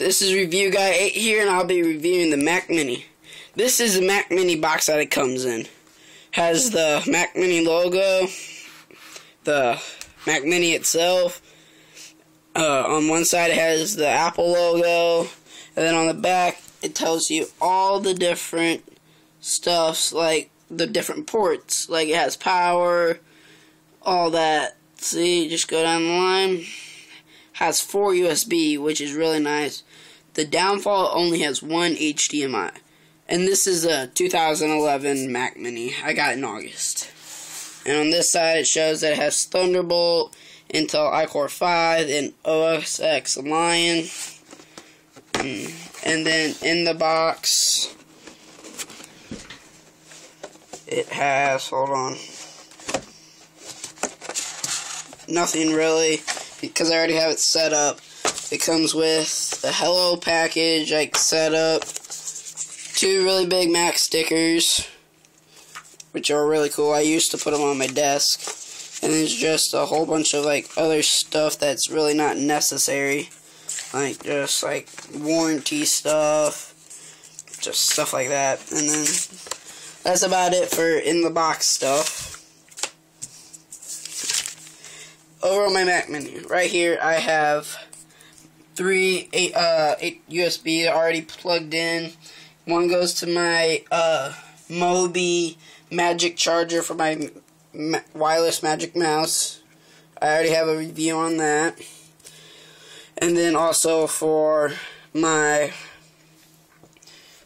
This is Review Guy 8 here, and I'll be reviewing the Mac Mini. This is the Mac Mini box that it comes in. Has the Mac Mini logo, the Mac Mini itself. Uh, on one side, it has the Apple logo, and then on the back, it tells you all the different stuffs, like the different ports. Like it has power, all that. See, just go down the line has four USB, which is really nice. The downfall only has one HDMI. And this is a 2011 Mac Mini. I got in August. And on this side, it shows that it has Thunderbolt, Intel iCore 5, and OS X Lion. Hmm. And then in the box, it has, hold on, nothing really because I already have it set up. It comes with the Hello package, like set up, two really big Mac stickers, which are really cool. I used to put them on my desk, and there's just a whole bunch of like other stuff that's really not necessary, like just like warranty stuff, just stuff like that, and then that's about it for in the box stuff over on my Mac Mini, right here, I have three eight, uh, eight USB already plugged in. One goes to my uh, Mobee Magic Charger for my ma wireless Magic Mouse. I already have a review on that. And then also for my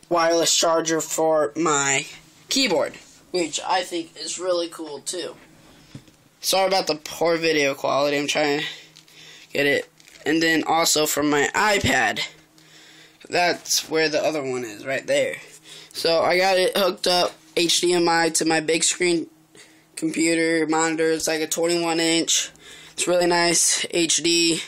wireless charger for my keyboard, which I think is really cool too. Sorry about the poor video quality. I'm trying to get it. And then also for my iPad. That's where the other one is, right there. So I got it hooked up HDMI to my big screen computer monitor. It's like a 21 inch. It's really nice HD.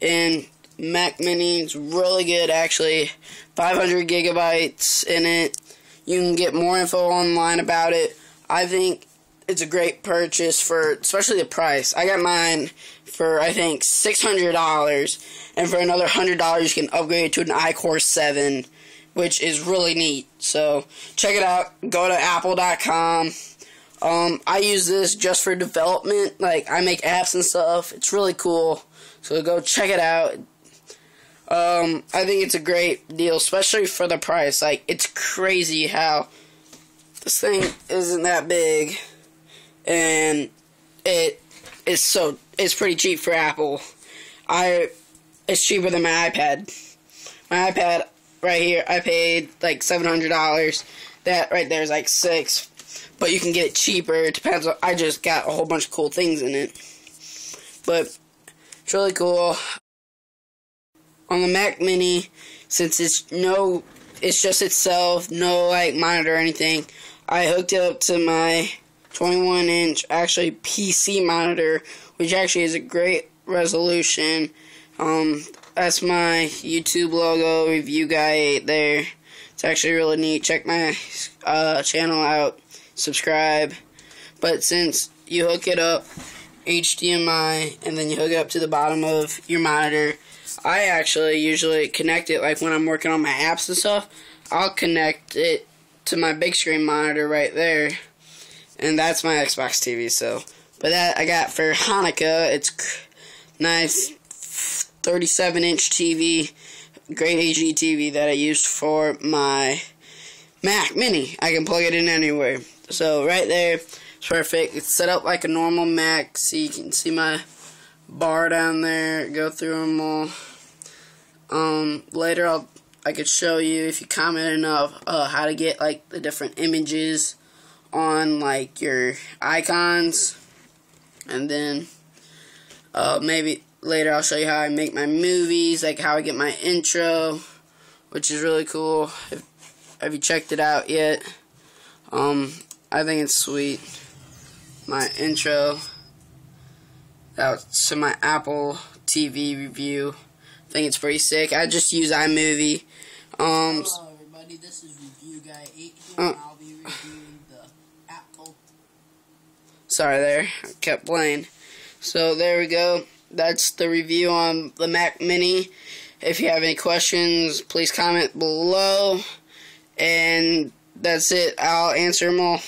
And Mac Mini is really good actually. 500 gigabytes in it. You can get more info online about it. I think it's a great purchase for especially the price. I got mine for I think six hundred dollars, and for another hundred dollars you can upgrade to an iCore seven, which is really neat. So check it out. Go to apple.com. Um, I use this just for development. Like I make apps and stuff. It's really cool. So go check it out. Um, I think it's a great deal, especially for the price. Like it's crazy how this thing isn't that big and it is so it's pretty cheap for Apple. I it's cheaper than my iPad. My iPad right here, I paid like seven hundred dollars. That right there is like six, but you can get it cheaper. It depends. On, I just got a whole bunch of cool things in it, but it's really cool. On the Mac Mini, since it's no, it's just itself, no like monitor or anything. I hooked it up to my 21 inch actually PC monitor, which actually is a great resolution. Um, that's my YouTube logo review guy there. It's actually really neat. Check my uh, channel out, subscribe. But since you hook it up HDMI and then you hook it up to the bottom of your monitor, I actually usually connect it like when I'm working on my apps and stuff. I'll connect it to my big screen monitor right there and that's my Xbox TV. So, but that I got for Hanukkah. It's nice, 37 inch TV, great HD TV that I used for my Mac Mini. I can plug it in anywhere. So right there, it's perfect. It's set up like a normal Mac. So you can see my bar down there. Go through them all. Um, later I'll I could show you if you comment enough uh, how to get like the different images on like your icons. And then uh, maybe later I'll show you how I make my movies like how I get my intro which is really cool. If, have you checked it out yet? Um I think it's sweet. My intro. Out to my Apple TV review. I think it's pretty sick. I just use iMovie. Um Hello everybody. This is review guy 8 here. uh, I'll be reviewing Sorry there, I kept playing. So there we go. That's the review on the Mac Mini. If you have any questions, please comment below. And that's it. I'll answer them all.